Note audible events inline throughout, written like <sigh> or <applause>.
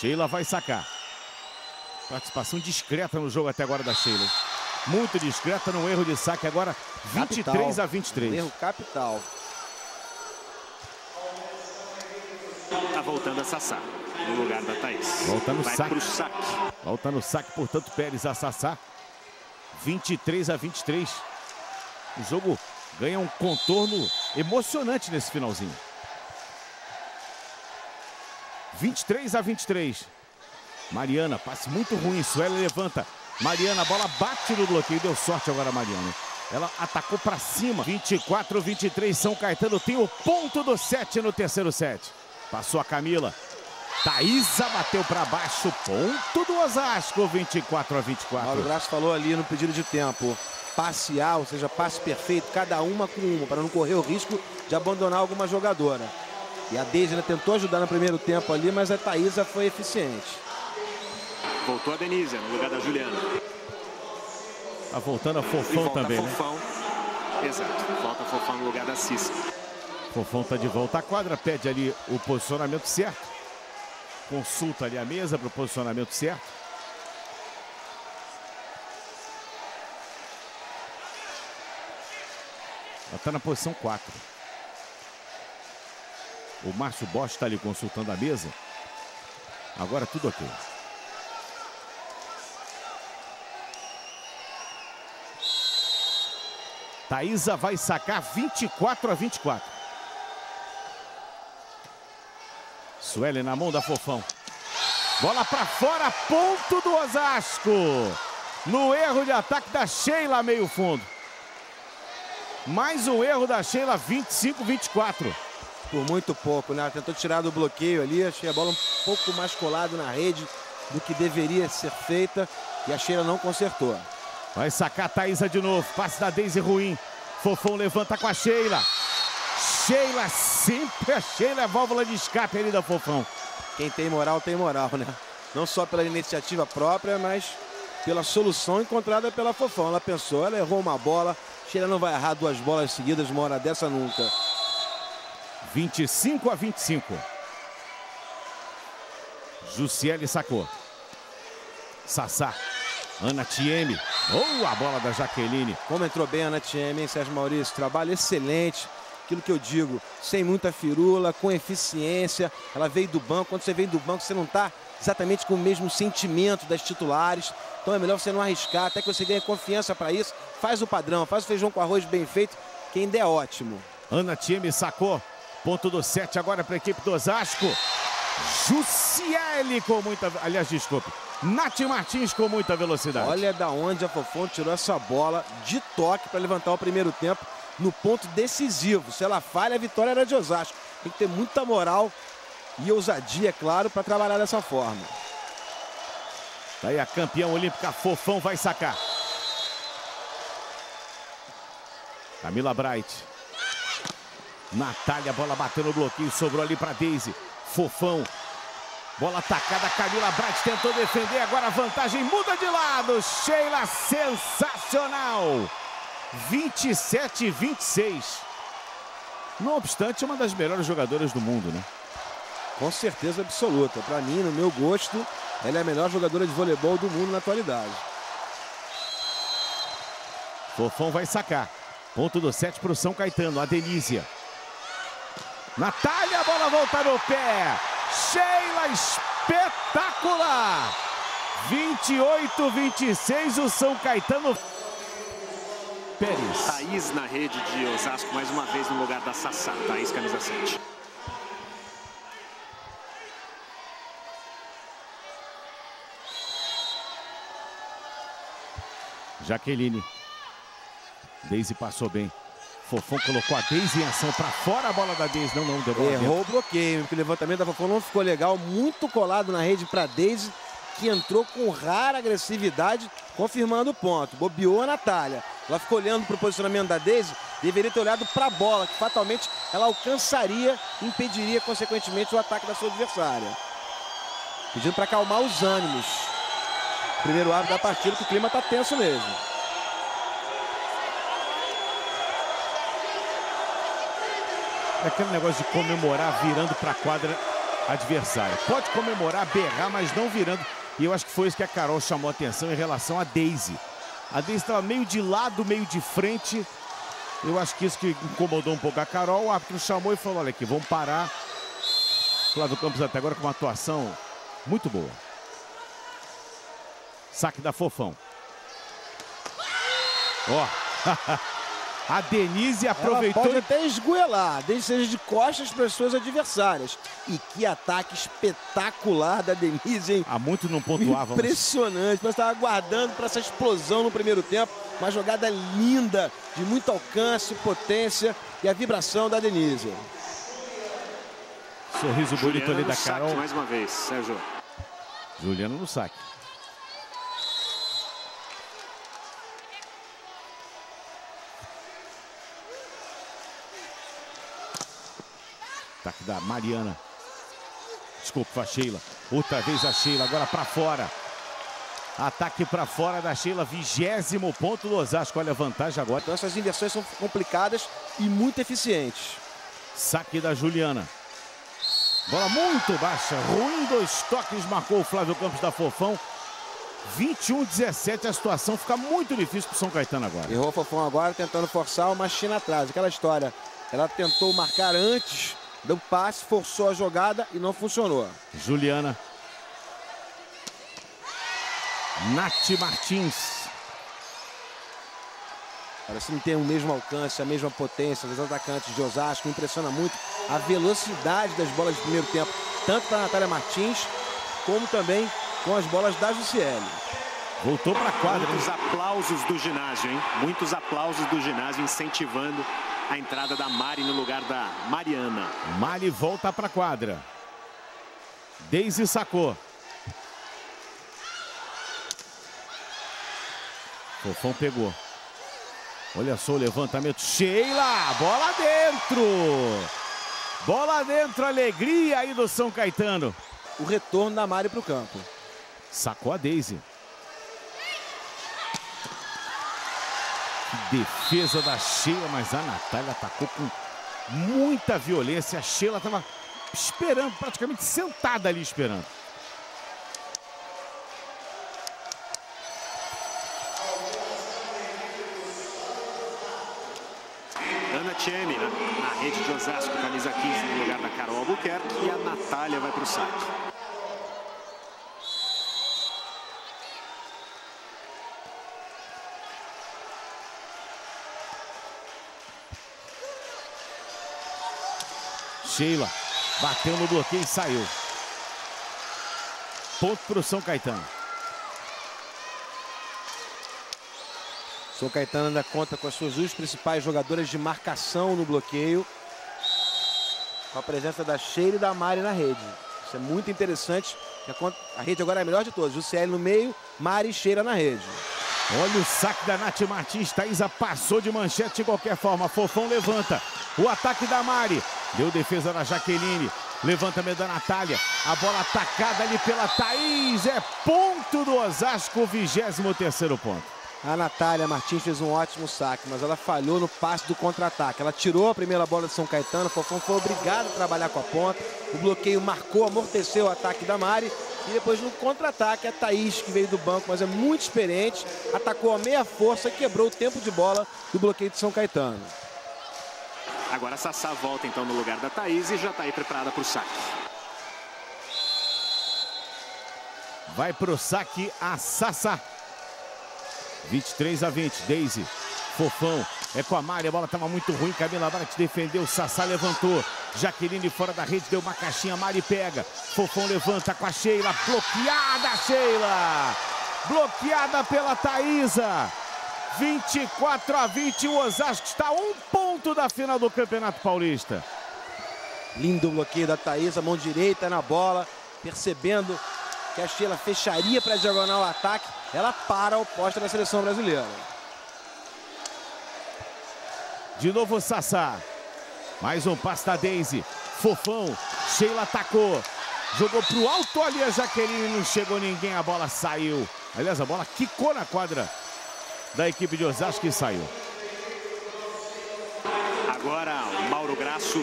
Sheila vai sacar. Participação discreta no jogo até agora da Sheila. Muito discreta no erro de saque agora 23 capital. a 23. Um erro capital. Tá voltando a Sassá no lugar da Thaís. Volta no Vai saque. pro saque. Volta no saque, portanto, Pérez a Sassá. 23 a 23. O jogo ganha um contorno emocionante nesse finalzinho. 23 a 23. Mariana, passe muito ruim. Sueli levanta. Mariana, a bola bate no bloqueio. Deu sorte agora, Mariana. Ela atacou para cima. 24 a 23. São Caetano tem o ponto do 7 no terceiro set. Passou a Camila. Thaísa bateu para baixo. Ponto do Osasco. 24 a 24. Mauro Graça falou ali no pedido de tempo. Passear, ou seja, passe perfeito, cada uma com uma, para não correr o risco de abandonar alguma jogadora. E a Deise né, tentou ajudar no primeiro tempo ali, mas a Thaísa foi eficiente. Voltou a Denise no lugar da Juliana. Tá voltando a E Fofão volta também, né? Fofão. Exato. Volta Fofão no lugar da Cissa. Fofão tá de volta à quadra, pede ali o posicionamento certo. Consulta ali a mesa para o posicionamento certo. Ela está na posição 4. O Márcio Bosch está ali consultando a mesa. Agora tudo ok. Thaísa vai sacar 24 a 24. Sueli na mão da Fofão. Bola para fora, ponto do Osasco. No erro de ataque da Sheila, meio fundo. Mais um erro da Sheila, 25-24. Por muito pouco, né? Ela tentou tirar do bloqueio ali, achei a bola um pouco mais colada na rede do que deveria ser feita e a Sheila não consertou. Vai sacar a Thaísa de novo. Passe da Deise ruim. Fofão levanta com a Sheila. Sheila, sempre a Sheila é a válvula de escape ali da Fofão. Quem tem moral, tem moral, né? Não só pela iniciativa própria, mas pela solução encontrada pela Fofão. Ela pensou, ela errou uma bola. Sheila não vai errar duas bolas seguidas, uma hora dessa nunca. 25 a 25. Jussiele sacou. Sassá. Ana Tieme. Oh, a bola da Jaqueline. Como entrou bem a Ana Tieme, hein, Sérgio Maurício? Trabalho excelente. Aquilo que eu digo, sem muita firula, com eficiência. Ela veio do banco. Quando você vem do banco, você não está exatamente com o mesmo sentimento das titulares. Então é melhor você não arriscar, até que você ganhe confiança para isso. Faz o padrão, faz o feijão com arroz bem feito, que ainda é ótimo. Ana Tieme sacou. Ponto do 7 agora para a equipe do Osasco. Jussiele com muita... Aliás, desculpe. Nath Martins com muita velocidade. Olha da onde a Fofão tirou essa bola de toque para levantar o primeiro tempo no ponto decisivo. Se ela falha, a vitória era de Osasco. Tem que ter muita moral e ousadia, é claro, para trabalhar dessa forma. Tá aí a campeã olímpica Fofão vai sacar. Camila Bright. Natália, bola bateu no bloqueio, sobrou ali para Daisy. Fofão. Bola atacada, Camila Bright tentou defender, agora a vantagem muda de lado. Sheila, sensacional. 27 26. Não obstante, uma das melhores jogadoras do mundo, né? Com certeza absoluta. Para mim, no meu gosto, ela é a melhor jogadora de voleibol do mundo na atualidade. Fofão vai sacar. Ponto do 7 para o São Caetano. A Denícia. Natália, a bola volta no pé. Sheila, espetacular. 28, 26, o São Caetano. Pérez. Thaís na rede de Osasco, mais uma vez no lugar da Sassá. Thaís, camisa 7. Jaqueline. Deise passou bem. Fofão colocou a Deise em ação para fora a bola da Deise. Não, não, deu bola dentro. Errou o bloqueio, porque o levantamento da Fofão não ficou legal. Muito colado na rede para Deise, que entrou com rara agressividade, confirmando o ponto. Bobeou a Natália. Ela ficou olhando para o posicionamento da Deise, deveria ter olhado para a bola, que fatalmente ela alcançaria e impediria, consequentemente, o ataque da sua adversária. Pedindo para acalmar os ânimos. Primeiro árbitro da partida, que o clima está tenso mesmo. É aquele negócio de comemorar virando para a quadra adversária. Pode comemorar, berrar, mas não virando. E eu acho que foi isso que a Carol chamou a atenção em relação a Daisy. A Daisy estava meio de lado, meio de frente. Eu acho que isso que incomodou um pouco a Carol. O árbitro chamou e falou, olha aqui, vamos parar. Flávio Campos até agora com uma atuação muito boa. Saque da Fofão. Ó. <laughs> A Denise aproveitou. Ela pode até esgoelar, desde seja de costas para as suas adversárias. E que ataque espetacular da Denise, hein? Há muito não pontuava. Impressionante. Mas estava aguardando para essa explosão no primeiro tempo. Uma jogada linda, de muito alcance, potência e a vibração da Denise. Sorriso bonito Juliana ali da Carol. mais uma vez, Sérgio. Juliana no saque. Ataque da Mariana. Desculpa, a Sheila. Outra vez a Sheila, agora para fora. Ataque para fora da Sheila, vigésimo ponto do Osasco. Olha a vantagem agora. Então essas inversões são complicadas e muito eficientes. Saque da Juliana. Bola muito baixa, ruim, dois toques, marcou o Flávio Campos da Fofão. 21-17, a situação fica muito difícil para São Caetano agora. Errou o Fofão agora, tentando forçar uma China atrás. Aquela história, ela tentou marcar antes Deu passe, forçou a jogada e não funcionou. Juliana. Nath Martins. Parece que tem o mesmo alcance, a mesma potência dos atacantes de Osasco. Impressiona muito a velocidade das bolas de primeiro tempo, tanto para a Natália Martins, como também com as bolas da Jussiele. Voltou para a quadra. Muitos aplausos do ginásio, hein? Muitos aplausos do ginásio incentivando a entrada da Mari no lugar da Mariana. Mari volta para a quadra. Deise sacou. Fofão pegou. Olha só o levantamento. Sheila, bola dentro. Bola dentro, alegria aí do São Caetano. O retorno da Mari para o campo. Sacou a Deise. Defesa da Sheila, mas a Natália atacou com muita violência. A Sheila estava esperando, praticamente sentada ali esperando. Ana Tchemi, né? na rede de Osasco, camisa 15 no lugar da Carol Albuquerque e a Natália vai para o saque. Sheila bateu no bloqueio e saiu. Ponto para o São Caetano. São Caetano ainda conta com as suas duas principais jogadoras de marcação no bloqueio. Com a presença da Sheila e da Mari na rede. Isso é muito interessante. A rede agora é a melhor de todas. Jussiele no meio, Mari e Sheila na rede. Olha o saque da Nath Martins. Thaisa passou de manchete de qualquer forma. Fofão levanta. O ataque da Mari. Deu defesa da Jaqueline. Levantamento da Natália. A bola atacada ali pela Thaís. É ponto do Osasco, 23 ponto. A Natália Martins fez um ótimo saque, mas ela falhou no passe do contra-ataque. Ela tirou a primeira bola de São Caetano, o Fofão foi obrigado a trabalhar com a ponta. O bloqueio marcou, amorteceu o ataque da Mari. E depois no contra-ataque, a Thaís, que veio do banco, mas é muito experiente, atacou a meia força e quebrou o tempo de bola do bloqueio de São Caetano. Agora Sassá volta então no lugar da Thaís e já está aí preparada para o saque. Vai para o saque a Sassá. 23 a 20, Daisy. Fofão, é com a Mari, a bola estava muito ruim, Camila Bart defendeu, Sassá levantou. Jaqueline fora da rede, deu uma caixinha, Mari pega. Fofão levanta com a Sheila, bloqueada Sheila! Bloqueada pela Thaisa. 24 a 20, o Osasco está a um ponto da final do Campeonato Paulista. Lindo bloqueio da Thaís, a mão direita na bola, percebendo que a Sheila fecharia para diagonal o ataque. Ela para o poste da seleção brasileira. De novo o Sassá. Mais um passe da Daisy. Fofão. Sheila atacou. Jogou pro alto ali a Jaqueline. Não chegou ninguém. A bola saiu. Aliás, a bola quicou na quadra da equipe de Osasco e saiu. Agora o Mauro Graço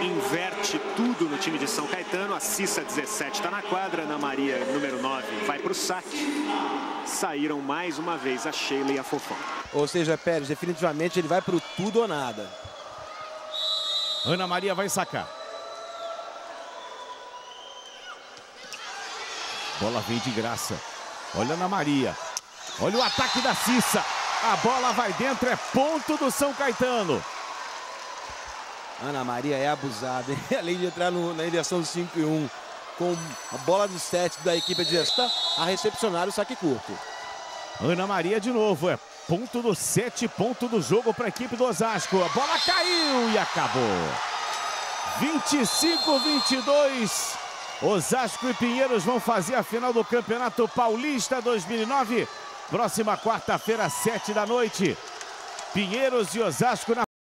inverte tudo no time de São Caetano. A Cissa 17 está na quadra, Ana Maria, número 9, vai para o saque. Saíram mais uma vez a Sheila e a Fofão. Ou seja, Pérez, definitivamente ele vai para o tudo ou nada. Ana Maria vai sacar. Bola vem de graça. Olha Ana Maria. Olha o ataque da Cissa. A bola vai dentro, é ponto do São Caetano. Ana Maria é abusada, hein? <laughs> além de entrar no, na inversão do 5 e 1 com a bola de 7 da equipe adversária a recepcionar o saque curto. Ana Maria de novo, é ponto do 7, ponto do jogo para a equipe do Osasco. A bola caiu e acabou. 25-22. Osasco e Pinheiros vão fazer a final do Campeonato Paulista 2009. Próxima quarta-feira, 7 da noite. Pinheiros e Osasco na